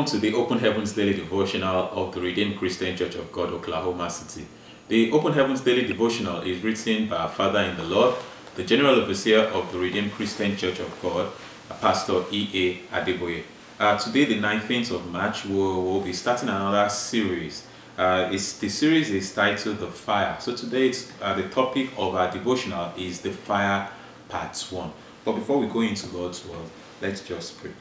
Welcome to the Open Heavens Daily Devotional of the Redeemed Christian Church of God, Oklahoma City. The Open Heavens Daily Devotional is written by our Father in the Lord, the General Overseer of the Redeemed Christian Church of God, Pastor E.A. Adeboye. Uh, today, the 19th of March, we'll, we'll be starting another series. Uh, it's, the series is titled The Fire. So today, uh, the topic of our devotional is The Fire Part 1. But before we go into God's Word, let's just pray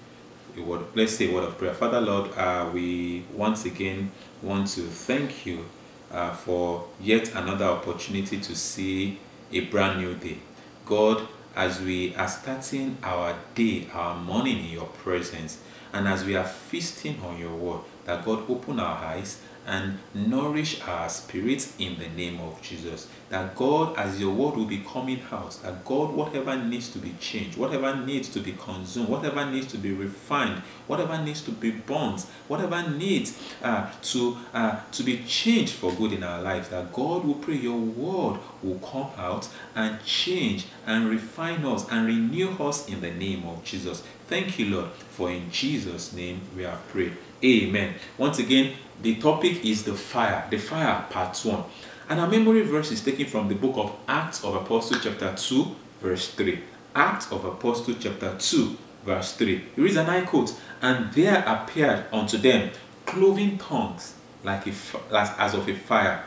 a word, let's say a word of prayer. Father Lord, uh, we once again want to thank you uh, for yet another opportunity to see a brand new day. God, as we are starting our day, our morning in your presence, and as we are feasting on your word, that God open our eyes and nourish our spirits in the name of Jesus. That God, as your word will be coming out, that God, whatever needs to be changed, whatever needs to be consumed, whatever needs to be refined, whatever needs to be burnt, whatever needs uh, to uh, to be changed for good in our lives, that God will pray your word will come out and change and refine us and renew us in the name of Jesus. Thank you, Lord, for in Jesus' name we have prayed. Amen. Once again, the topic is the fire, the fire part 1. And our memory verse is taken from the book of Acts of Apostles chapter 2 verse 3. Acts of Apostles chapter 2 verse 3. Here is an I quote, and there appeared unto them cloven tongues like a, as of a fire,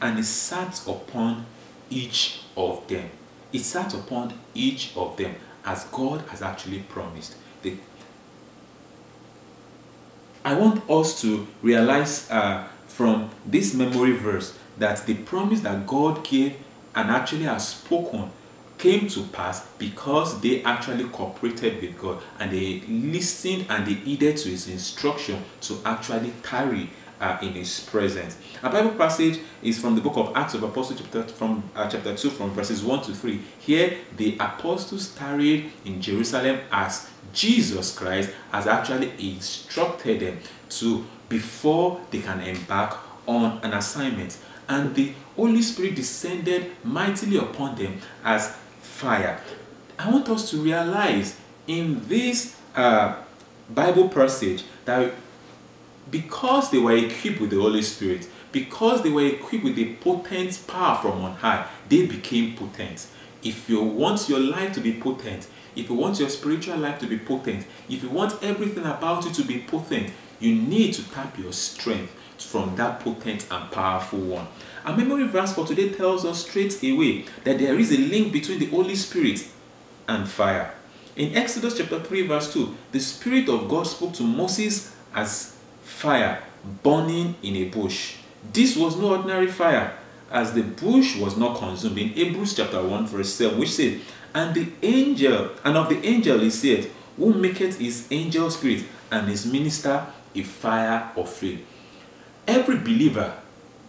and it sat upon each of them. It sat upon each of them as God has actually promised. The I want us to realize uh, from this memory verse that the promise that God gave and actually has spoken came to pass because they actually cooperated with God and they listened and they heeded to his instruction to actually carry uh, in his presence. A Bible passage is from the book of Acts of Apostles chapter from uh, chapter 2 from verses 1 to 3. Here the apostles tarried in Jerusalem as Jesus Christ has actually instructed them to before they can embark on an assignment. And the Holy Spirit descended mightily upon them as fire. I want us to realize in this uh, Bible passage that because they were equipped with the Holy Spirit, because they were equipped with the potent power from on high, they became potent. If you want your life to be potent, if you want your spiritual life to be potent, if you want everything about you to be potent, you need to tap your strength from that potent and powerful one. Our memory verse for today tells us straight away that there is a link between the Holy Spirit and fire. In Exodus chapter 3, verse 2, the Spirit of God spoke to Moses as fire burning in a bush. This was no ordinary fire, as the bush was not consumed. In Hebrews chapter 1, verse 7, which said, And the angel, and of the angel he said, Who maketh his angel spirit and his minister a fire of flame. Every believer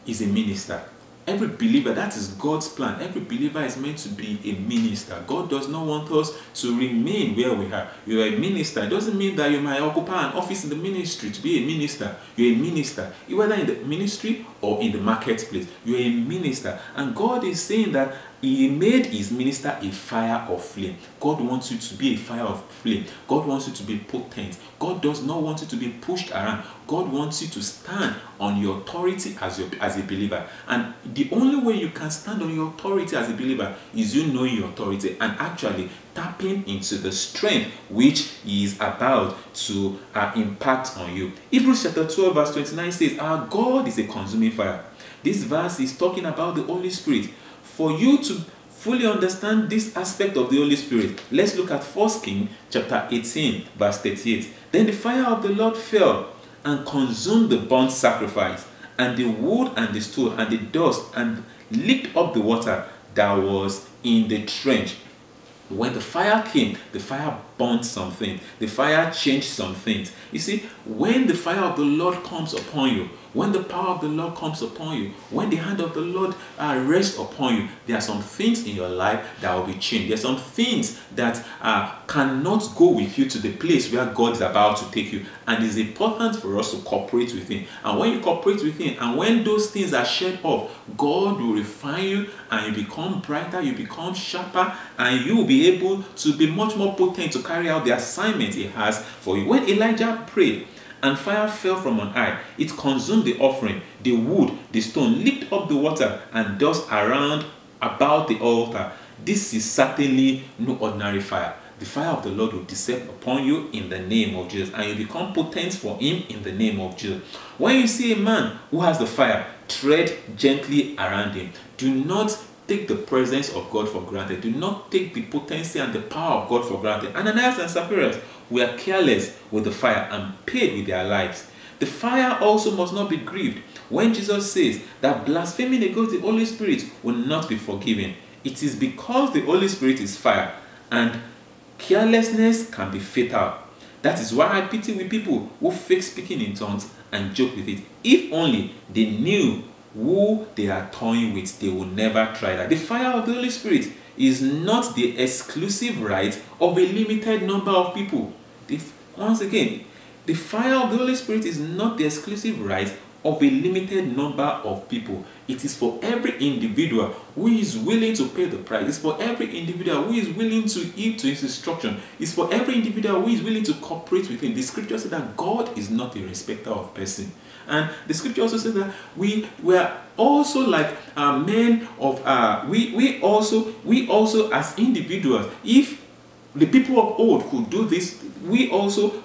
is a minister. Every believer, that is God's plan. Every believer is meant to be a minister. God does not want us to remain where we are. You are a minister. It doesn't mean that you might occupy an office in the ministry to be a minister. You're a minister. Either in the ministry or in the marketplace. You're a minister. And God is saying that he made his minister a fire of flame. God wants you to be a fire of flame. God wants you to be potent. God does not want you to be pushed around. God wants you to stand on your authority as, your, as a believer. And the only way you can stand on your authority as a believer is you knowing your authority and actually tapping into the strength which is about to uh, impact on you. Hebrews chapter 12, verse 29 says, Our God is a consuming fire. This verse is talking about the Holy Spirit for you to fully understand this aspect of the Holy Spirit, let's look at 1 King chapter 18, verse 38. Then the fire of the Lord fell and consumed the burnt sacrifice, and the wood and the stone and the dust, and licked up the water that was in the trench. When the fire came, the fire burnt something. The fire changed some things. You see, when the fire of the Lord comes upon you, when the power of the Lord comes upon you, when the hand of the Lord uh, rests upon you, there are some things in your life that will be changed. There are some things that uh, cannot go with you to the place where God is about to take you. And it's important for us to cooperate with Him. And when you cooperate with Him, and when those things are shed off, God will refine you and you become brighter, you become sharper, and you will be able to be much more potent to carry out the assignment He has for you. When Elijah prayed, and fire fell from on high. It consumed the offering, the wood, the stone, licked up the water, and dust around about the altar. This is certainly no ordinary fire. The fire of the Lord will descend upon you in the name of Jesus, and you become potent for Him in the name of Jesus. When you see a man who has the fire, tread gently around him. Do not take the presence of God for granted. Do not take the potency and the power of God for granted. Ananias and Sapphira were careless with the fire and paid with their lives. The fire also must not be grieved. When Jesus says that blaspheming against the Holy Spirit will not be forgiven, it is because the Holy Spirit is fire and carelessness can be fatal. That is why I pity with people who fake speaking in tongues and joke with it. If only they knew who they are toying with, they will never try that. The fire of the Holy Spirit is not the exclusive right of a limited number of people. Once again, the fire of the Holy Spirit is not the exclusive right of a limited number of people. It is for every individual who is willing to pay the price. It's for every individual who is willing to heed to his instruction. It's for every individual who is willing to cooperate with him. The scripture says that God is not a respecter of person. And the scripture also says that we were also like uh, men of uh, we we also we also as individuals if the people of old could do this we also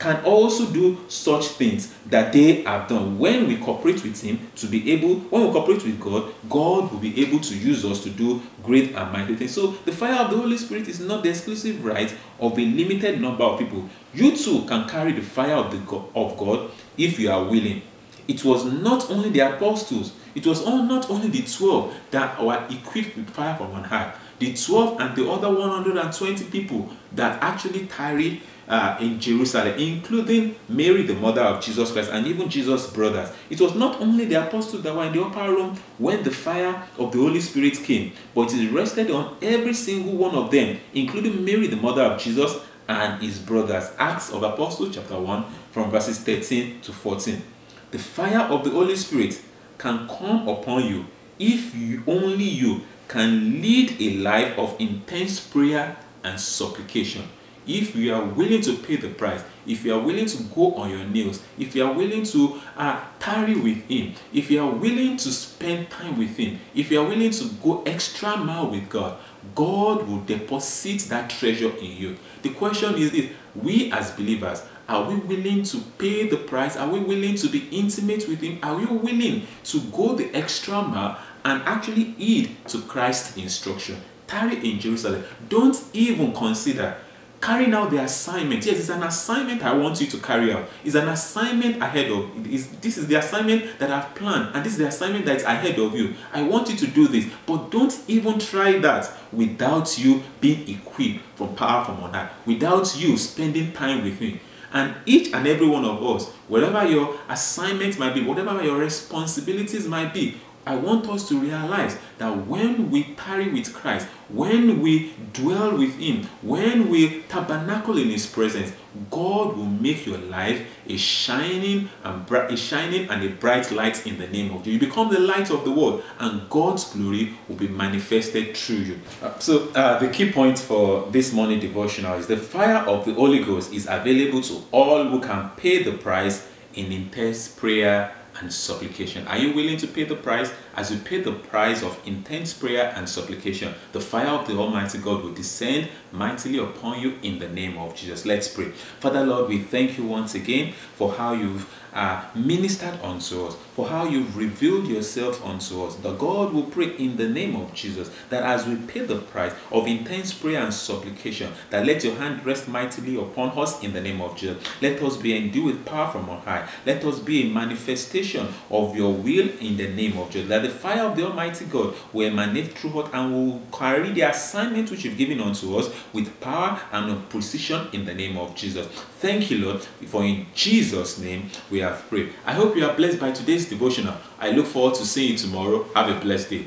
can also do such things that they have done. When we cooperate with him to be able when we cooperate with god god will be able to use us to do great and mighty things. So the fire of the holy spirit is not the exclusive right of a limited number of people. You too can carry the fire of the god, of god if you are willing. It was not only the apostles it was all, not only the 12 that were equipped with fire from on high the 12 and the other 120 people that actually tarried uh, in Jerusalem, including Mary, the mother of Jesus Christ, and even Jesus' brothers. It was not only the apostles that were in the upper room when the fire of the Holy Spirit came, but it rested on every single one of them, including Mary, the mother of Jesus, and his brothers. Acts of Apostles, chapter 1, from verses 13 to 14. The fire of the Holy Spirit can come upon you if you only you can lead a life of intense prayer and supplication if you are willing to pay the price, if you are willing to go on your knees, if you are willing to uh, tarry with Him, if you are willing to spend time with Him, if you are willing to go extra mile with God, God will deposit that treasure in you. The question is this we as believers, are we willing to pay the price? Are we willing to be intimate with Him? Are we willing to go the extra mile and actually heed to Christ's instruction? Tarry in Jerusalem. Don't even consider carrying out the assignment. Yes, it's an assignment I want you to carry out. It's an assignment ahead of is this is the assignment that I've planned, and this is the assignment that's ahead of you. I want you to do this, but don't even try that without you being equipped from power from on high, without you spending time with me. And each and every one of us, whatever your assignment might be, whatever your responsibilities might be, I want us to realize that when we tarry with Christ, when we dwell with Him, when we tabernacle in His presence, God will make your life a shining and bright, a shining and a bright light in the name of Jesus. You become the light of the world, and God's glory will be manifested through you. Uh, so, uh, the key point for this morning devotional is the fire of the Holy Ghost is available to all who can pay the price in intense prayer and supplication. Are you willing to pay the price? As you pay the price of intense prayer and supplication, the fire of the Almighty God will descend mightily upon you in the name of Jesus. Let's pray. Father Lord, we thank you once again for how you've uh, ministered unto us, for how you've revealed yourself unto us. The God will pray in the name of Jesus that as we pay the price of intense prayer and supplication, that let your hand rest mightily upon us in the name of Jesus. Let us be endued with power from on high. Let us be a manifestation of your will in the name of Jesus. That the fire of the Almighty God will emanate through us and will carry the assignment which you've given unto us with power and precision in the name of Jesus. Thank you, Lord, for in Jesus' name we have prayed. I hope you are blessed by today's devotional. I look forward to seeing you tomorrow. Have a blessed day.